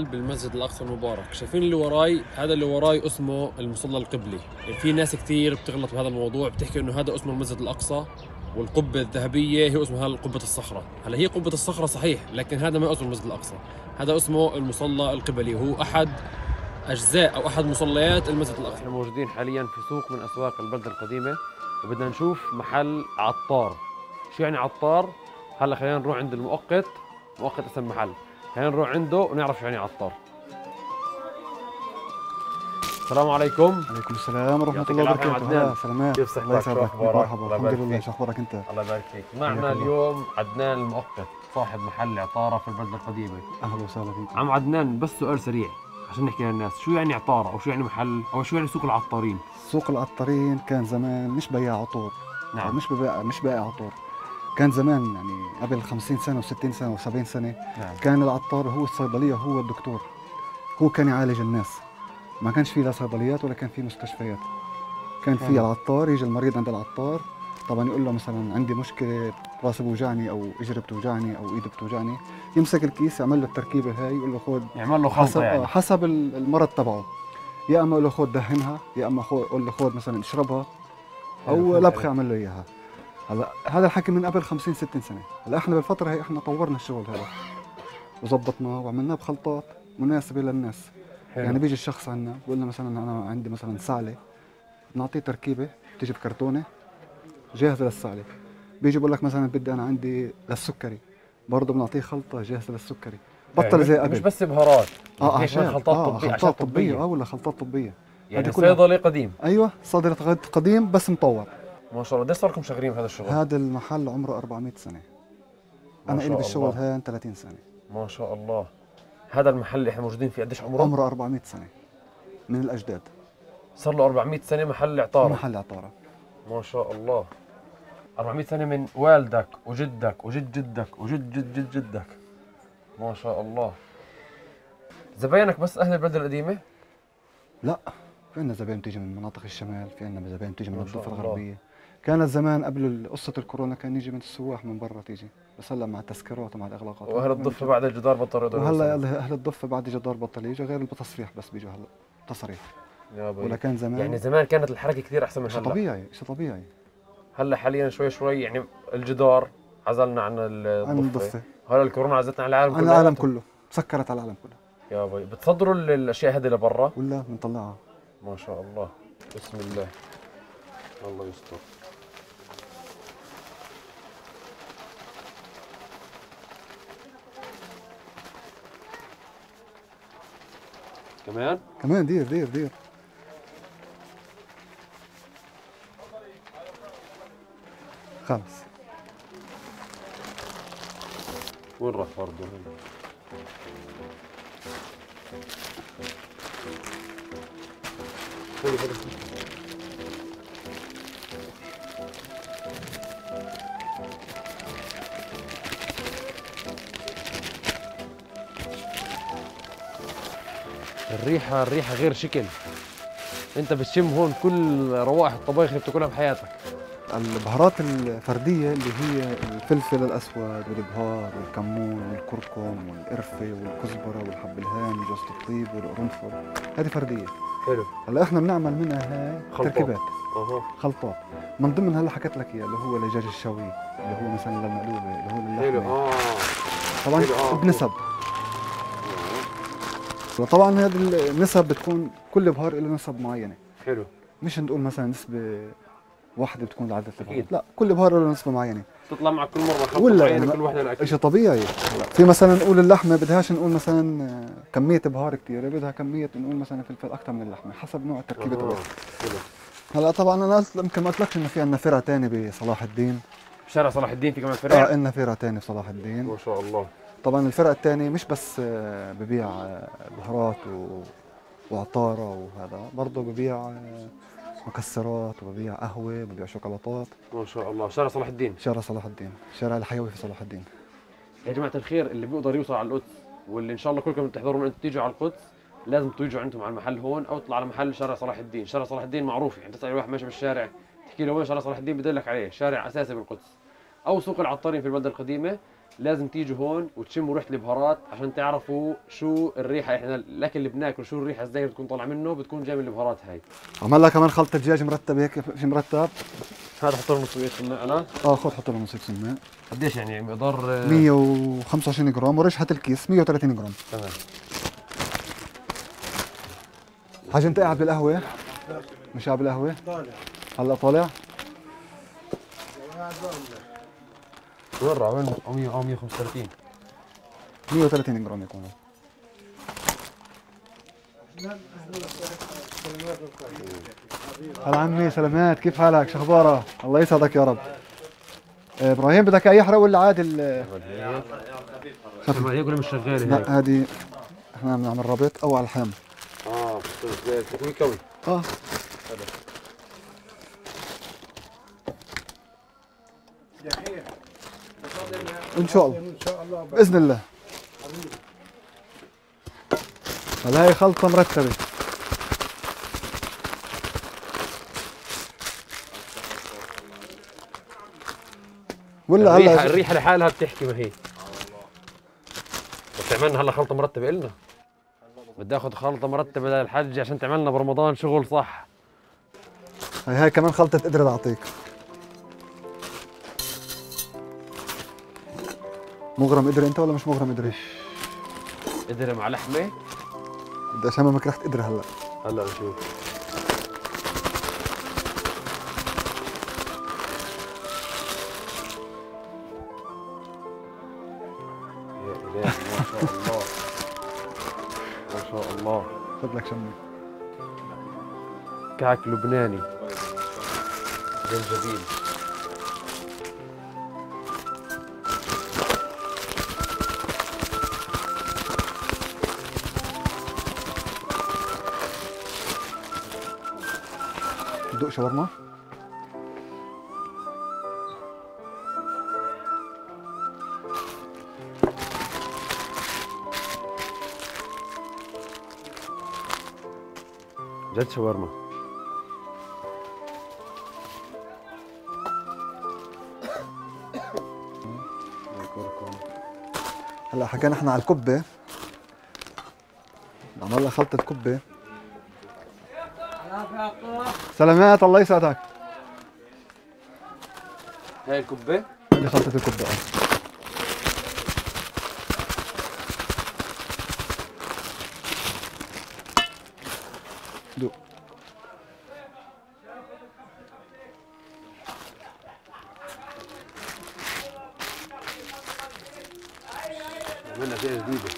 قلب المسجد الأقصى المبارك. شايفين اللي وراي؟ هذا اللي وراي اسمه المصلى القبلي. في ناس كثير بتغلط بهذا الموضوع بتحكي إنه هذا اسمه المسجد الأقصى والقبة الذهبية هي اسمها قبة الصخرة. هلا هي قبة الصخرة صحيح لكن هذا ما اسمه المسجد الأقصى. هذا اسمه المصلى القبلي. وهو أحد أجزاء أو أحد مصليات المسجد الأقصى. إحنا موجودين حاليا في سوق من أسواق البلده القديمة وبدنا نشوف محل عطار. شو يعني عطار؟ هلا خلينا نروح عند المؤقت. مؤقت اسم محل. خلينا نروح عنده ونعرف شو يعني عطار السلام عليكم. عليكم السلام ورحمة يعطيك الله وبركاته. عدنان. هلا سلامات. كيف صحتك؟ الله شو يسعدك؟ مرحبا. الله الحمد يبارك لله فيك. شو أخبارك أنت؟ الله يبارك فيك. معنا. اليوم عدنان المؤقت صاحب محل عطارة في البلده القديمة. أهلا وسهلا فيك. عم عدنان بس سؤال سريع عشان نحكي للناس. شو يعني عطارة؟ أو شو يعني محل؟ أو شو يعني سوق العطارين؟ سوق العطارين كان زمان مش بياع عطور. نعم. مش ببيع مش بائع عطور. كان زمان يعني قبل 50 سنة و60 سنة و70 سنة نعم. كان العطار هو الصيدلية هو الدكتور. هو كان يعالج الناس. ما كانش في لا صيدليات ولا كان في مستشفيات. كان في نعم. العطار يجي المريض عند العطار طبعا يقول له مثلا عندي مشكلة راسي بوجعني أو اجري بتوجعني أو إيدي بتوجعني يمسك الكيس يعمل له التركيبة هاي يقول له خذ يعمل له حسب خلطه يعني. آه، حسب ال- المرض تبعه. يا أما أقول له خذ دهنها يا أما خذ قول له خذ مثلا اشربها أو لبخة. اعمل له إياها. هلا هذا الحكي من قبل 50 60 سنة. هلا إحنا بالفترة هي إحنا طورنا الشغل هذا. وظبطناه وعملناه بخلطات مناسبة للناس. حلو. يعني بيجي الشخص عنا بقول لنا مثلا أنا عندي مثلا سعله بنعطيه تركيبة بتيجي بكرتونه جاهزة للسعله بيجي بقول لك مثلا بدي أنا عندي للسكري برضه بنعطيه خلطة جاهزة للسكري. بطل يعني زي مش- قبل. مش بس بهارات. آه كمان اعشاب خلطات آه طبية؟ خلطات طبية. آه ولا خلطات طبية. يعني. صيدلي قديم. أيوه صيدلة غد قديم بس مطور. ما شاء الله. قديش صار لكم شغالين بهذا الشغل؟ هذا المحل عمره 400 سنة. أنا شاء إلي بالشغل. هان 30 سنة. ما شاء الله. هذا المحل اللي إحنا موجودين فيه قديش عمره؟ عمره 400 سنة. من الأجداد. صار له 400 سنة محل عطاره محل عطاره ما شاء الله. 400 سنة من والدك وجدك وجد جدك وجد جد جد جدك. ما شاء الله. زباينك بس أهل البلده القديمة؟ لا. في عندنا زباين بتيجي من مناطق الشمال في عندنا زباين بتيجي من الضفة الله. الغربية. كانت زمان قبل قصه الكورونا كان يجي من السواح من برا تيجي. بس هلا مع التذكيرات ومع الإغلاقات. وأهل الضفة بعد الجدار بطلوا يقدروا وهلا. أهل الضفة بعد جدار بطل يجي غير التصريح بس بيجوا هلا. تصريح. ولا كان زمان. يعني زمان كانت الحركة كثير أحسن من هلأ. طبيعي شيء طبيعي. هلأ حاليا شوي شوي يعني الجدار عزلنا عن الضفه عن الضفة. هلأ الكورونا عزلتنا على العالم عن كله. العالم كله. سكرت على العالم كله. يا بي بتصدروا ال- الأشياء هذه لبرا؟ ولا بنطلعها. ما شاء الله. بسم الله. الله يستر. كمان؟ كمان دير دير دير. خلص. وين راح برضه؟ الريحة الريحة غير شكل. انت بتشم هون كل روائح الطبيخ اللي بتاكلها بحياتك البهارات الفردية اللي هي الفلفل الأسود والبهار والكمون والكركم والقرفة والكزبرة والحب الهان وجوز الطيب والقرنفل هذه فردية. حلو. هلأ إحنا بنعمل منها هاي خلطات. تركيبات. أها. خلطات. من ضمن هلا حكيت لك إياه اللي هو الدجاج الشوي اللي هو مثلا للمقلوبة اللي هو حلو. اللحمة. آه. طبعا حلو، آه. بنسب. وطبعا هذه النسب بتكون كل بهار له نسب معينة. حلو. مش نقول مثلا نسبة واحدة بتكون لعدة أكيد. البهارات لا كل بهار له نسبة معينة. تطلع معك كل مرة خلطة ولا معينة يعني كل وحدة لأكل شيء طبيعي. في مثلا نقول اللحمة بدهاش نقول مثلا كمية بهار كثيره بدها كمية نقول مثلا فلفل أكثر من اللحمة حسب نوع التركيبة آه، تبعها. هلأ طبعا أنا قلت- يمكن ما قلتلكش انه في عندنا فرع ثاني بصلاح الدين. شارع صلاح الدين في كمان آه فرع عندنا فرع ثاني بصلاح الدين. ما شاء الله. طبعا الفرع الثاني مش بس ببيع بهارات و... وعطارة وهذا برضه ببيع مكسرات وببيع قهوة ببيع شوكولاتات. ما شاء الله. شارع صلاح الدين. شارع صلاح الدين. شارع الحيوي في صلاح الدين. يا جماعة الخير اللي بيقدر يوصل على القدس واللي إن شاء الله كلكم تحضروا أنتم تيجوا على القدس لازم تيجوا عندهم على المحل هون أو تطلع على محل شارع صلاح الدين. شارع صلاح الدين معروف يعني تسأل واحد ماشي بالشارع تحكي له وين شارع صلاح الدين بدلك عليه. شارع أساسي بالقدس. أو سوق العطارين في البلدة القديمة لازم تيجوا هون وتشموا ريحة البهارات عشان تعرفوا شو الريحة إحنا الأكل اللي بناكله شو الريحة إزاي بتكون طالعة منه بتكون جاي من البهارات هاي. عمل لها كمان خلطة دجاج مرتبه هيك في مرتب. هذا حط له نص سمنة أنا؟ آه خذ حط له نص هيك سمنة. قديش يعني مقدار؟ 125 جرام ورشحه الكيس 130 جرام. تمام. حاج انت قاعد بالقهوة؟ مش قاعد بالقهوة. هلا طالع. ورا وين 100 أو 135 130 جرام يكون. هلا عمي سلامات. كيف حالك؟ شو أخبارك؟ الله يسعدك يا رب. إبراهيم بدك أي يحرق ولا عادي ال- ما يقول مش شغاله هيك. لا هذه إحنا بنعمل رابط. أو على الحام آه تكوي كوي آه. إن شاء الله. ان شاء الله بإذن الله. هلا هي خلطة مرتبة. ولا الريحه هلا الريحة لحالها بتحكي ما هي بس عملنا هلا خلطة مرتبة إلنا. بدي آخذ خلطة مرتبة للحج عشان تعملنا برمضان شغل صح. هي هاي كمان خلطة قدرة أعطيك. مغرم قدرة أنت ولا مش مغرم قدرة؟ قدر مع لحمة؟ بدي اشممك ريحة قدرة هلا. هلا نشوف يا إلهي ما شاء الله. ما شاء الله. خذ لك شمة كعك لبناني. زنجبيل دوق شاورما؟ جد شاورما. هلا حكينا إحنا على الكبة. عملنا خلطة كبة. سلامات الله يسعدك. هاي الكبه هذه خلطة الكبة آه دوق. عملنا شيء جديده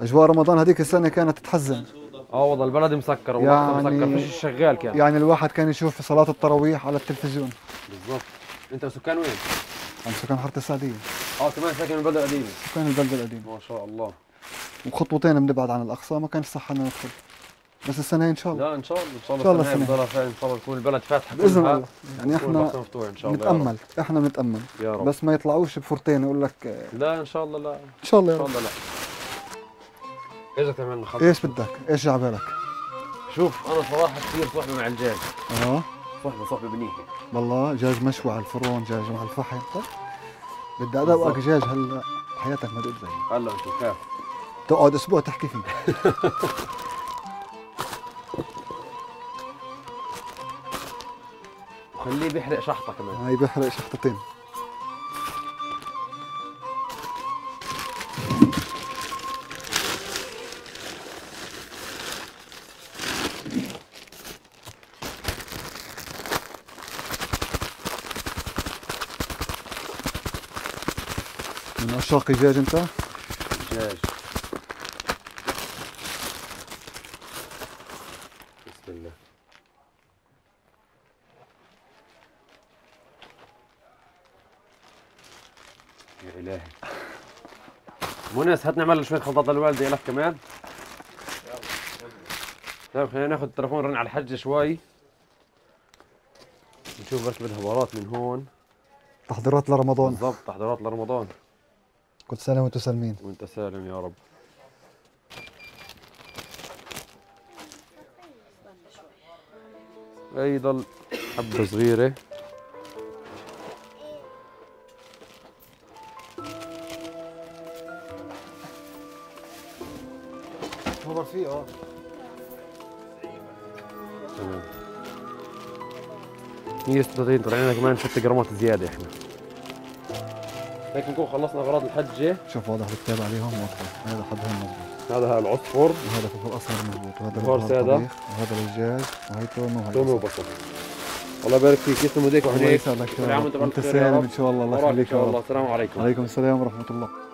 أجواء رمضان هذيك السنة كانت تحزن آه والله البلد مسكر والله يعني- مسكر فيش شغال كان. يعني الواحد كان يشوف صلاة التراويح على التلفزيون. بالضبط. أنت سكان وين؟ عم سكان حارة السعدية. آه كمان ساكن بالبلد القديمة. سكان البلدة القديمة. ما شاء الله. وخطوتين بنبعد عن الأقصى ما كانش صح إنه ندخل. بس السنة هي إن شاء الله. لا إن شاء الله إن شاء شاء الله الله السنة السنة. بضلها فعلا إن شاء الله تكون البلد فاتحة كلها. الله. يعني إن شاء الله. إحنا بنتأمل يا رب. بس ما يطلعوش بفرتين يقول لك لا إن شاء الله لا. إن شاء الله يا شاء رب. الله لا. إيش بدك تعمل خلطه إيش بدك؟ إيش جعبالك شوف أنا صراحة كثير صحبه مع الدجاج آه صحبه صحبه بنيهه والله دجاج مشوي على الفرن دجاج على الفحم. بدي أدوقك دجاج هلا. حياتك ما دقت زي هلا نشوف كيف؟ تقعد أسبوع تحكي فيه وخليه بيحرق شحطة كمان. هاي بيحرق شحطتين. عشاق الدجاج انت؟ دجاج بسم الله. يا إلهي. مونس هات نعمل شوية خلطات للوالدة لك كمان. طيب خلينا ناخذ التليفون رن على الحجة شوي. نشوف بس بدها بهارات من هون. تحضيرات لرمضان. بالضبط تحضيرات لرمضان. كل سنة وأنتم سالمين. وانت سالم يا رب. هي ضل حبة صغيرة. هو في آه. تمام. 136 طلع لنا كمان 6 جرامات زيادة إحنا. هيك نكون خلصنا أغراض الحجة شوف واضح بالكتاب عليهم واضح. هذا حدهم مضبوط. هذا ها العصفر وهذا فلفل اسمر مضبوط. وهذا سادة. الطبيخ. وهذا الدجاج وهي توم وهي بصل. وبصل. الله يبارك فيك. يسلم ايديك الله وعينيك يسعدك أنت سالم إن شاء الله. الله يخليك الله. السلام عليكم. عليكم السلام ورحمة الله.